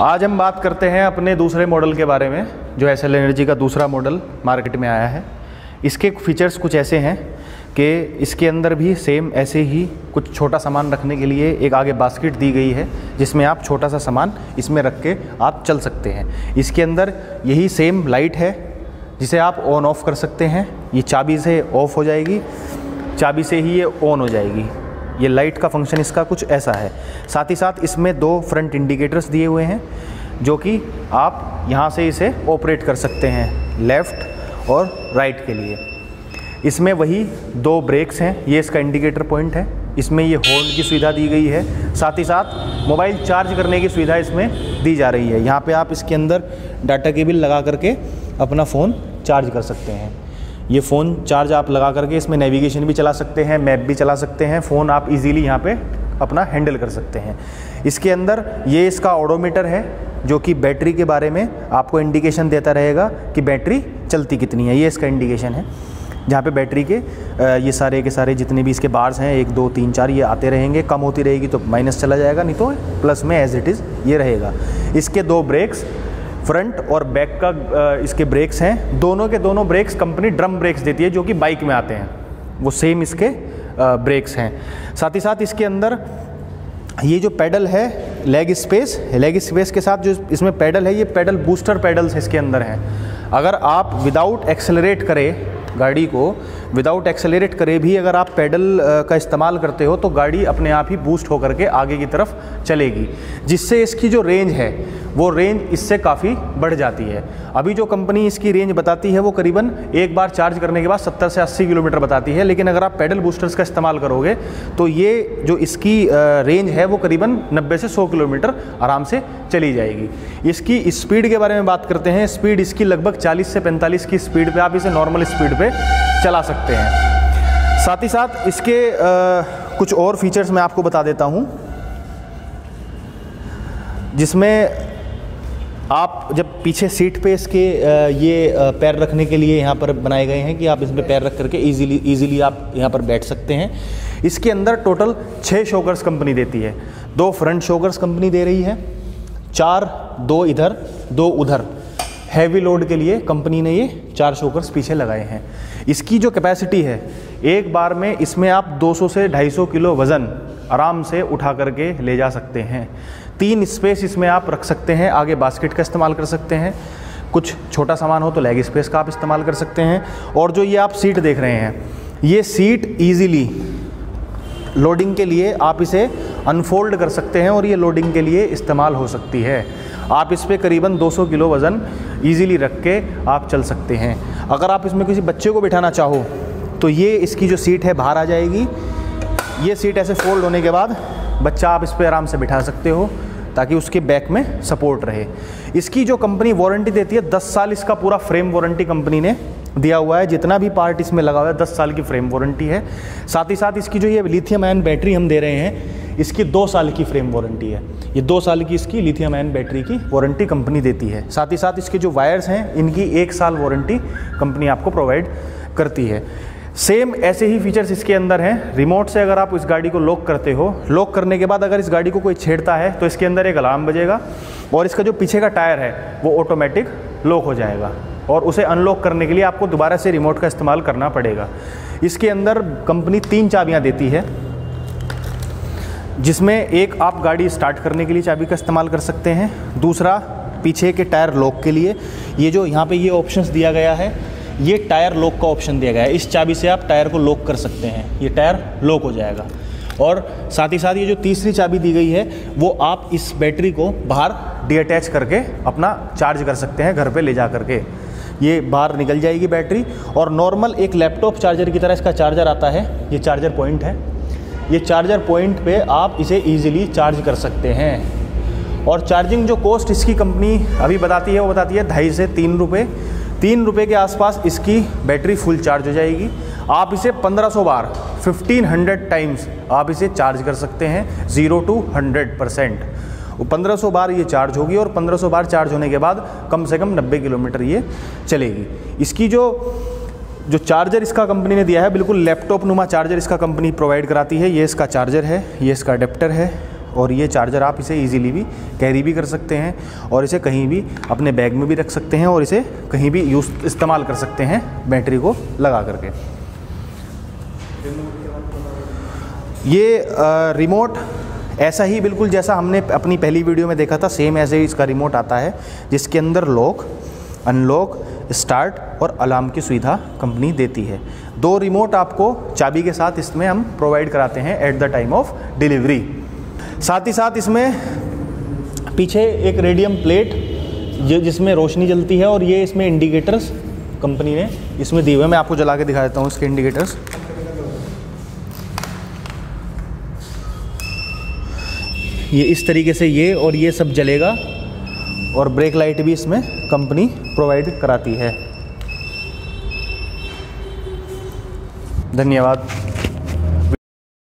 आज हम बात करते हैं अपने दूसरे मॉडल के बारे में, जो एस एल एनर्जी का दूसरा मॉडल मार्केट में आया है। इसके फीचर्स कुछ ऐसे हैं कि इसके अंदर भी सेम ऐसे ही कुछ छोटा सामान रखने के लिए एक आगे बास्केट दी गई है, जिसमें आप छोटा सा सामान इसमें रख के आप चल सकते हैं। इसके अंदर यही सेम लाइट है, जिसे आप ऑन ऑफ़ कर सकते हैं। ये चाबी से ऑफ़ हो जाएगी, चाबी से ही ये ऑन हो जाएगी। ये लाइट का फ़ंक्शन इसका कुछ ऐसा है। साथ ही साथ इसमें दो फ्रंट इंडिकेटर्स दिए हुए हैं, जो कि आप यहाँ से इसे ऑपरेट कर सकते हैं लेफ़्ट और राइट के लिए। इसमें वही दो ब्रेक्स हैं, ये इसका इंडिकेटर पॉइंट है। इसमें ये हॉर्न की सुविधा दी गई है। साथ ही साथ मोबाइल चार्ज करने की सुविधा इसमें दी जा रही है। यहाँ पे आप इसके अंदर डाटा केबल लगा करके अपना फ़ोन चार्ज कर सकते हैं। ये फ़ोन चार्ज आप लगा करके इसमें नेविगेशन भी चला सकते हैं मैप भी चला सकते हैं, फ़ोन आप इजीली यहाँ पे अपना हैंडल कर सकते हैं। इसके अंदर ये इसका ऑडोमीटर है, जो कि बैटरी के बारे में आपको इंडिकेशन देता रहेगा कि बैटरी चलती कितनी है। ये इसका इंडिकेशन है, जहाँ पे बैटरी के ये सारे के सारे जितने भी इसके बार्स हैं, एक, दो, तीन, चार, ये आते रहेंगे। कम होती रहेगी तो माइनस चला जाएगा, नहीं तो प्लस में एज इट इज़ ये रहेगा। इसके दो ब्रेक्स फ्रंट और बैक का इसके ब्रेक्स हैं। दोनों के दोनों ब्रेक्स कंपनी ड्रम ब्रेक्स देती है, जो कि बाइक में आते हैं। वो सेम इसके ब्रेक्स हैं। साथ ही साथ इसके अंदर ये जो पैडल है, लेग स्पेस लेग स्पेस के साथ जो इसमें पैडल है, ये पैडल बूस्टर पैडल्स इसके अंदर हैं। अगर आप विदाउट एक्सेलरेट करें गाड़ी को विदाउट एक्सेलरेट करे भी अगर आप पैडल का इस्तेमाल करते हो तो गाड़ी अपने आप ही बूस्ट होकर के आगे की तरफ़ चलेगी। जिससे इसकी जो रेंज है, वो रेंज इससे काफ़ी बढ़ जाती है। अभी जो कंपनी इसकी रेंज बताती है, वो करीबन एक बार चार्ज करने के बाद 70 से 80 किलोमीटर बताती है, लेकिन अगर आप पैडल बूस्टर्स का इस्तेमाल करोगे तो ये जो इसकी रेंज है, वो करीबन 90 से 100 किलोमीटर आराम से चली जाएगी। इसकी स्पीड के बारे में बात करते हैं। स्पीड इसकी लगभग 40 से 45 की स्पीड पर आप इसे नॉर्मल स्पीड पर चला सकते हैं। साथ ही साथ इसके आ, कुछ और फीचर्स मैं आपको बता देता हूँ। जिसमें आप जब पीछे सीट पे इसके ये पैर रखने के लिए यहाँ पर बनाए गए हैं कि आप इसमें पैर रख करके इजीली इजीली आप यहाँ पर बैठ सकते हैं। इसके अंदर टोटल छः शोकर्स कंपनी देती है। दो फ्रंट शोकर्स कंपनी दे रही है चार दो इधर दो उधर। हैवी लोड के लिए कंपनी ने ये चार शोकर्स पीछे लगाए हैं। इसकी जो कैपेसिटी है, एक बार में इसमें आप 200 से 250 किलो वज़न आराम से उठा करके ले जा सकते हैं। तीन स्पेस इसमें आप रख सकते हैं, आगे बास्केट का इस्तेमाल कर सकते हैं। कुछ छोटा सामान हो तो लेग स्पेस का आप इस्तेमाल कर सकते हैं। और जो ये आप सीट देख रहे हैं, ये सीट ईजीली लोडिंग के लिए आप इसे अनफोल्ड कर सकते हैं और ये लोडिंग के लिए इस्तेमाल हो सकती है। आप इस पर करीबन 200 किलो वज़न ईजीली रख के आप चल सकते हैं। अगर आप इसमें किसी बच्चे को बिठाना चाहो तो ये इसकी जो सीट है, बाहर आ जाएगी। ये सीट ऐसे फोल्ड होने के बाद बच्चा आप इस पर आराम से बिठा सकते हो, ताकि उसके बैक में सपोर्ट रहे। इसकी जो कंपनी वारंटी देती है 10 साल इसका पूरा फ्रेम वारंटी कंपनी ने दिया हुआ है। जितना भी पार्ट इसमें लगा हुआ है 10 साल की फ्रेम वारंटी है। साथ ही साथ इसकी जो ये लिथियम आयन बैटरी हम दे रहे हैं इसकी दो साल की फ्रेम वारंटी है। ये दो साल की इसकी लिथियम आयन बैटरी की वारंटी कंपनी देती है। साथ ही साथ इसके जो वायर्स हैं, इनकी एक साल वारंटी कंपनी आपको प्रोवाइड करती है। सेम ऐसे ही फीचर्स इसके अंदर हैं। रिमोट से अगर आप इस गाड़ी को लॉक करते हो लॉक करने के बाद अगर इस गाड़ी को कोई छेड़ता है तो इसके अंदर एक अलार्म बजेगा और इसका जो पीछे का टायर है, वो ऑटोमेटिक लॉक हो जाएगा और उसे अनलॉक करने के लिए आपको दोबारा से रिमोट का इस्तेमाल करना पड़ेगा। इसके अंदर कंपनी तीन चाबियाँ देती है। जिसमें एक आप गाड़ी स्टार्ट करने के लिए चाबी का इस्तेमाल कर सकते हैं, दूसरा पीछे के टायर लॉक के लिए। ये जो यहाँ पे ये ऑप्शन दिया गया है, ये टायर लॉक का ऑप्शन दिया गया है। इस चाबी से आप टायर को लॉक कर सकते हैं, ये टायर लॉक हो जाएगा। और साथ ही साथ ये जो तीसरी चाबी दी गई है, वो आप इस बैटरी को बाहर डीअटैच करके अपना चार्ज कर सकते हैं, घर पे ले जा करके ये बाहर निकल जाएगी बैटरी और नॉर्मल एक लैपटॉप चार्जर की तरह इसका चार्जर आता है। ये चार्जर पॉइंट है। ये चार्जर पॉइंट पे आप इसे ईजिली चार्ज कर सकते हैं। और चार्जिंग जो कॉस्ट इसकी कंपनी अभी बताती है, वो बताती है ढाई से तीन रुपये तीन रुपये के आसपास इसकी बैटरी फुल चार्ज हो जाएगी। आप इसे 1500 बार 1500 टाइम्स आप इसे चार्ज कर सकते हैं ज़ीरो टू हंड्रेड परसेंट पंद्रह बार ये चार्ज होगी और 1500 बार चार्ज होने के बाद कम से कम 90 किलोमीटर ये चलेगी। इसकी जो जो चार्जर इसका कंपनी ने दिया है, बिल्कुल लैपटॉप नुमा चार्जर इसका कंपनी प्रोवाइड कराती है। ये इसका चार्जर है, ये इसका अडेप्टर है और ये चार्जर आप इसे इजीली भी कैरी भी कर सकते हैं और इसे कहीं भी अपने बैग में भी रख सकते हैं और इसे कहीं भी यूज़ इस्तेमाल कर सकते हैं बैटरी को लगा करके। ये रिमोट ऐसा ही बिल्कुल जैसा हमने अपनी पहली वीडियो में देखा था सेम ऐसे ही इसका रिमोट आता है, जिसके अंदर लॉक अनलॉक स्टार्ट और अलार्म की सुविधा कंपनी देती है। दो रिमोट आपको चाबी के साथ इसमें हम प्रोवाइड कराते हैं at the time of delivery साथ ही साथ इसमें पीछे एक रेडियम प्लेट जिसमें रोशनी जलती है और ये इसमें इंडिकेटर्स कंपनी ने इसमें दिए हुए मैं आपको जला के दिखा देता हूँ इसके इंडिकेटर्स ये इस तरीके से ये और ये सब जलेगा। और ब्रेक लाइट भी इसमें कंपनी प्रोवाइड कराती है। धन्यवाद।